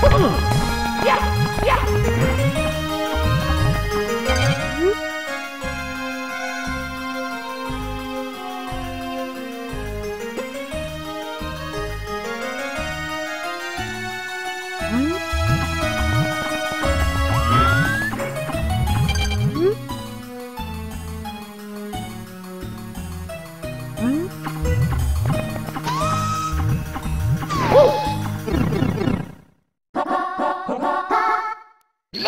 Boom!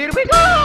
Here we go!